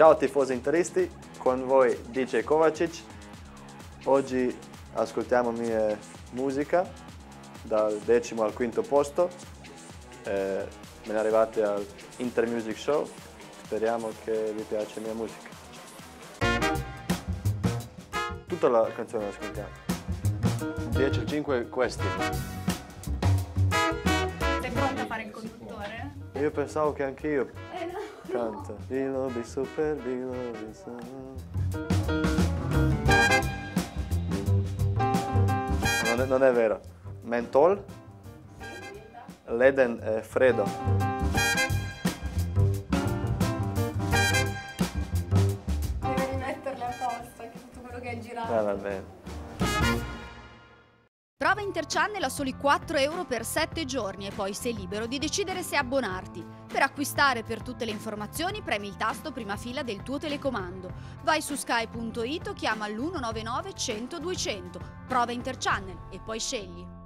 Ciao tifosi interisti, con voi DJ Kovacic. Oggi ascoltiamo mia musica dal decimo al quinto posto. Eh, me ne arrivate al Inter Music Show. Speriamo che vi piaccia la mia musica. Tutta la canzone la ascoltiamo. 10 o 5 questi. Sei pronto a fare il conduttore? Io pensavo che anch'io Eh. Canta. Bilo bi super, bilo bi super. Non è, non è vero. Mentol, Leden e Fredo. Devi rimetterle a posto, tutto quello che hai girato. Ah, va bene. Prova Interchannel a soli 4 euro per 7 giorni e poi sei libero di decidere se abbonarti. Per acquistare per tutte le informazioni premi il tasto prima fila del tuo telecomando. Vai su sky.it o chiama l'199 100 200. Prova Interchannel e poi scegli.